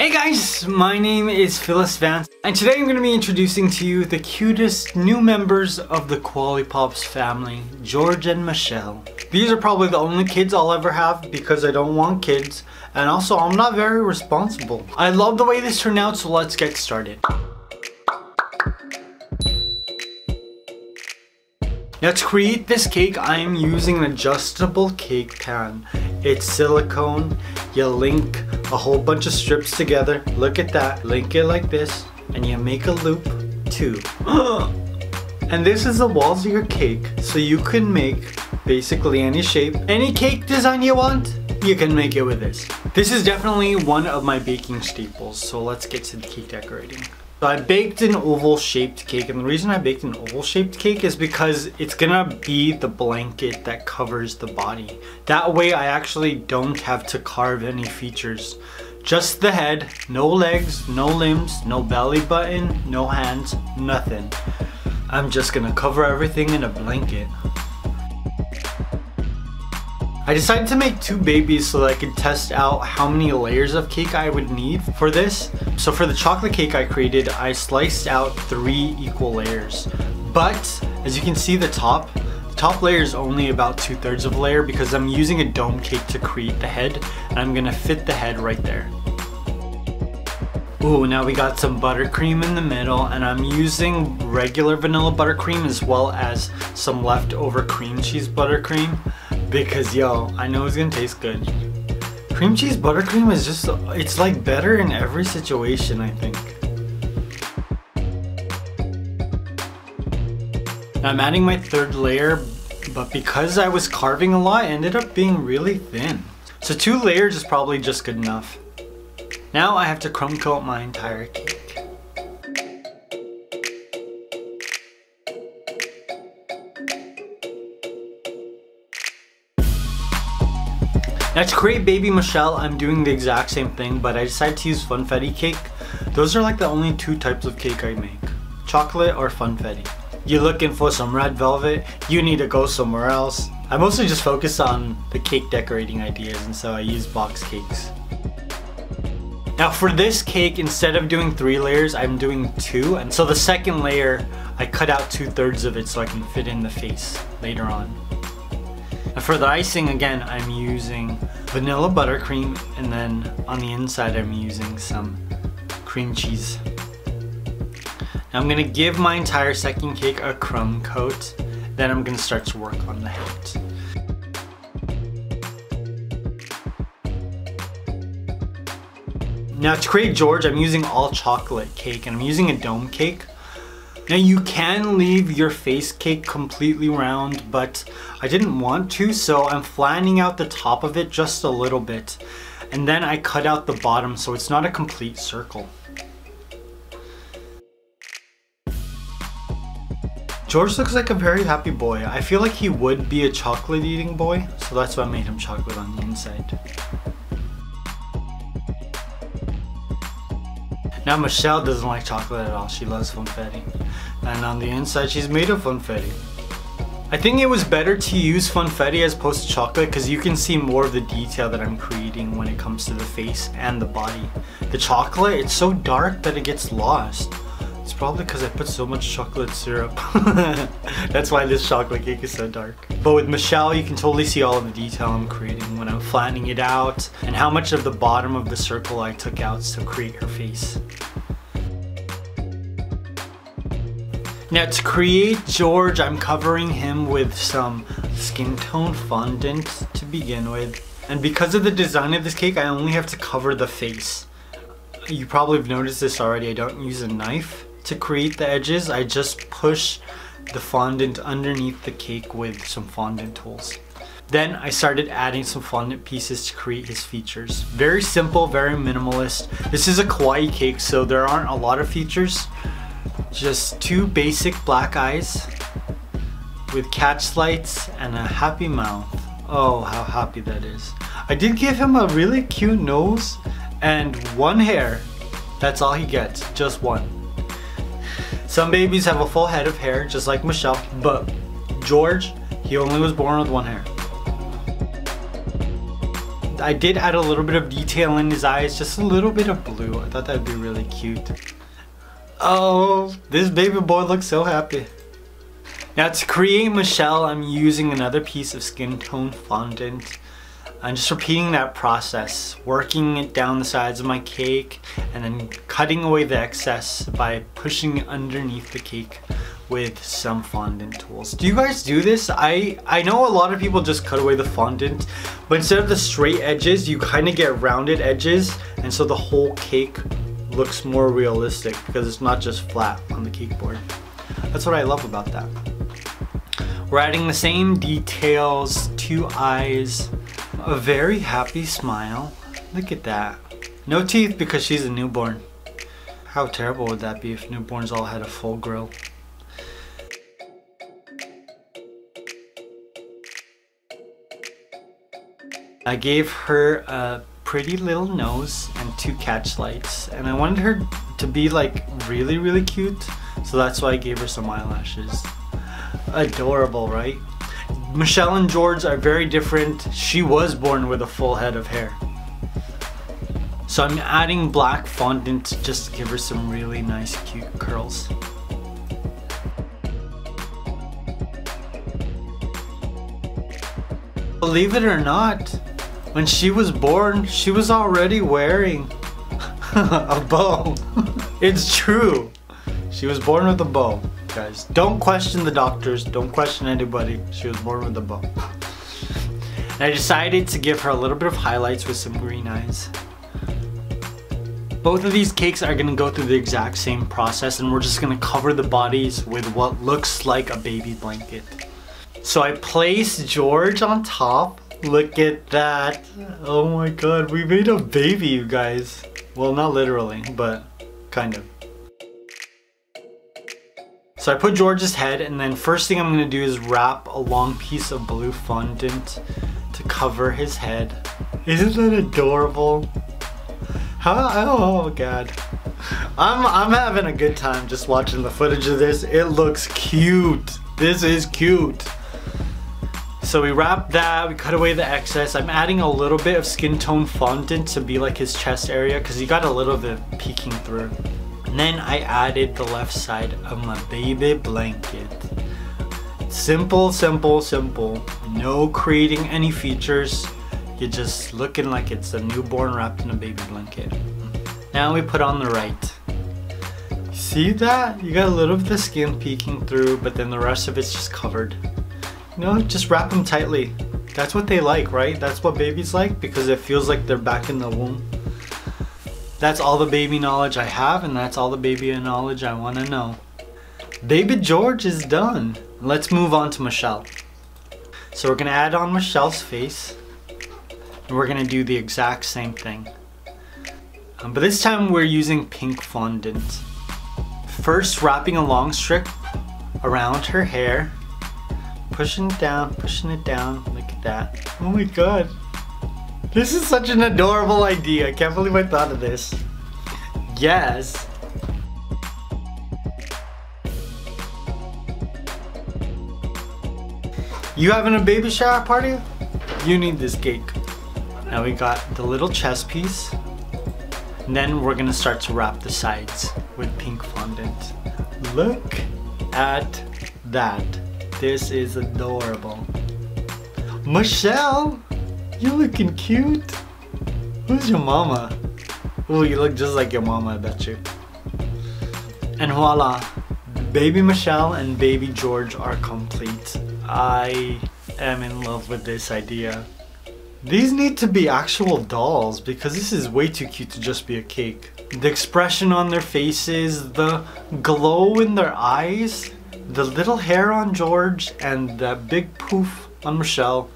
Hey guys, my name is Phyllis Vance and today I'm going to be introducing to you the cutest new members of the Koalipops family, George and Michelle. These are probably the only kids I'll ever have because I don't want kids and also I'm not very responsible. I love the way this turned out so let's get started. Now to create this cake, I am using an adjustable cake pan. It's silicone, you link a whole bunch of strips together, look at that, link it like this, and you make a loop too. and this is the walls of your cake, so you can make basically any shape, any cake design you want, you can make it with this. This is definitely one of my baking staples, so let's get to the cake decorating. So I baked an oval shaped cake and the reason I baked an oval shaped cake is because it's gonna be the blanket that covers the body. That way I actually don't have to carve any features. Just the head, no legs, no limbs, no belly button, no hands, nothing. I'm just gonna cover everything in a blanket. I decided to make two babies so that I could test out how many layers of cake I would need for this. So for the chocolate cake I created, I sliced out three equal layers. But as you can see the top, the top layer is only about two thirds of a layer because I'm using a dome cake to create the head and I'm gonna fit the head right there. Ooh, now we got some buttercream in the middle and I'm using regular vanilla buttercream as well as some leftover cream cheese buttercream because yo, I know it's gonna taste good. Cream cheese buttercream is just, it's like better in every situation, I think. Now I'm adding my third layer, but because I was carving a lot, it ended up being really thin. So two layers is probably just good enough. Now I have to crumb coat my entire cake. Now to create Baby Michelle, I'm doing the exact same thing, but I decided to use Funfetti cake. Those are like the only two types of cake I make. Chocolate or Funfetti. You're looking for some red velvet, you need to go somewhere else. I mostly just focus on the cake decorating ideas and so I use box cakes. Now for this cake, instead of doing three layers, I'm doing two. And so the second layer, I cut out two thirds of it so I can fit in the face later on. And for the icing, again, I'm using vanilla buttercream and then on the inside I'm using some cream cheese. Now I'm gonna give my entire second cake a crumb coat, then I'm gonna start to work on the hat. Now to create George, I'm using all chocolate cake and I'm using a dome cake. Now you can leave your face cake completely round, but I didn't want to, so I'm flattening out the top of it just a little bit. And then I cut out the bottom so it's not a complete circle. George looks like a very happy boy. I feel like he would be a chocolate eating boy, so that's why I made him chocolate on the inside. Now Michelle doesn't like chocolate at all. She loves funfetti. And on the inside, she's made of funfetti. I think it was better to use funfetti as opposed to chocolate because you can see more of the detail that I'm creating when it comes to the face and the body. The chocolate, it's so dark that it gets lost. Probably because I put so much chocolate syrup. That's why this chocolate cake is so dark. But with Michelle, you can totally see all of the detail I'm creating when I'm flattening it out and how much of the bottom of the circle I took out to create her face. Now to create George, I'm covering him with some skin tone fondant to begin with. And because of the design of this cake, I only have to cover the face. You probably have noticed this already, I don't use a knife to create the edges, I just push the fondant underneath the cake with some fondant tools. Then I started adding some fondant pieces to create his features. Very simple, very minimalist. This is a kawaii cake, so there aren't a lot of features. Just two basic black eyes with catch lights and a happy mouth. Oh, how happy that is. I did give him a really cute nose and one hair. That's all he gets, just one. Some babies have a full head of hair, just like Michelle, but George, he only was born with one hair. I did add a little bit of detail in his eyes, just a little bit of blue. I thought that'd be really cute. Oh, this baby boy looks so happy. Now to create Michelle, I'm using another piece of skin tone fondant. I'm just repeating that process, working it down the sides of my cake and then cutting away the excess by pushing underneath the cake with some fondant tools. Do you guys do this? I, I know a lot of people just cut away the fondant, but instead of the straight edges, you kind of get rounded edges and so the whole cake looks more realistic because it's not just flat on the cake board. That's what I love about that. We're adding the same details, two eyes, a very happy smile. Look at that. No teeth because she's a newborn. How terrible would that be if newborns all had a full grill? I gave her a pretty little nose and two catch lights and I wanted her to be like really really cute so that's why I gave her some eyelashes. Adorable right? Michelle and George are very different. She was born with a full head of hair. So I'm adding black fondant just to give her some really nice cute curls. Believe it or not, when she was born, she was already wearing a bow. it's true. She was born with a bow guys. Don't question the doctors, don't question anybody. She was born with a bow. And I decided to give her a little bit of highlights with some green eyes. Both of these cakes are gonna go through the exact same process and we're just gonna cover the bodies with what looks like a baby blanket. So I placed George on top. Look at that. Oh my god, we made a baby, you guys. Well, not literally, but kind of. So I put George's head and then first thing I'm gonna do is wrap a long piece of blue fondant to cover his head. Isn't that adorable? How, oh god. I'm, I'm having a good time just watching the footage of this. It looks cute. This is cute. So we wrap that, we cut away the excess. I'm adding a little bit of skin tone fondant to be like his chest area because he got a little bit peeking through. And then I added the left side of my baby blanket. Simple, simple, simple. No creating any features. You're just looking like it's a newborn wrapped in a baby blanket. Now we put on the right. See that? You got a little of the skin peeking through, but then the rest of it's just covered. You know, just wrap them tightly. That's what they like, right? That's what babies like because it feels like they're back in the womb. That's all the baby knowledge I have and that's all the baby knowledge I want to know. Baby George is done. Let's move on to Michelle. So we're going to add on Michelle's face. And we're going to do the exact same thing. Um, but this time we're using pink fondant. First wrapping a long strip around her hair. Pushing it down, pushing it down. Look at that. Oh my god. This is such an adorable idea. I can't believe I thought of this. Yes. You having a baby shower party? You need this cake. Now we got the little chest piece. And then we're gonna start to wrap the sides with pink fondant. Look at that. This is adorable. Michelle! You looking cute? Who's your mama? Oh, you look just like your mama, I bet you. And voila, baby Michelle and baby George are complete. I am in love with this idea. These need to be actual dolls because this is way too cute to just be a cake. The expression on their faces, the glow in their eyes, the little hair on George, and that big poof on Michelle.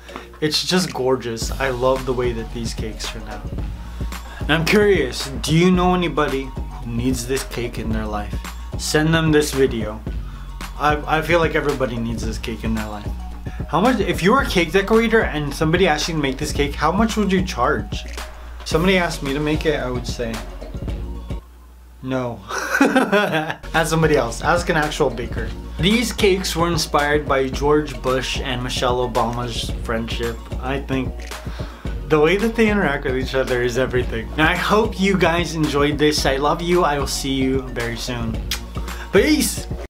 It's just gorgeous. I love the way that these cakes turn out. I'm curious, do you know anybody who needs this cake in their life? Send them this video. I, I feel like everybody needs this cake in their life. How much, if you were a cake decorator and somebody asked you to make this cake, how much would you charge? Somebody asked me to make it, I would say, no. Ask somebody else. Ask an actual baker. These cakes were inspired by George Bush and Michelle Obama's friendship. I think the way that they interact with each other is everything. Now I hope you guys enjoyed this. I love you. I will see you very soon. Peace!